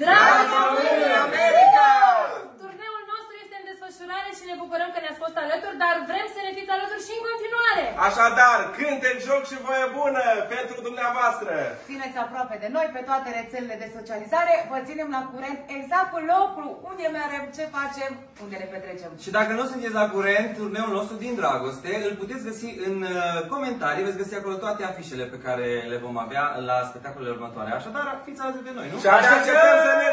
Dragi români, America! Turneul nostru este în desfășurare și ne bucurăm că ne-ați fost alături, dar vrem să ne fiți alături și în continuare. Așadar, cântec, joc și voie bună pentru dumneavoastră! Țineți aproape de noi pe toate rețelele de socializare, vă ținem la curent exact cu locul unde merem, ce facem, unde ne petrecem. Și dacă nu sunteți la curent, turneul nostru din dragoste, îl puteți găsi în uh, comentarii, veți găsi acolo toate afișele pe care le vom avea la spectacolele următoare. Așadar, fiți alături de noi, nu? Și abia așteptăm să ne vedem! Salut!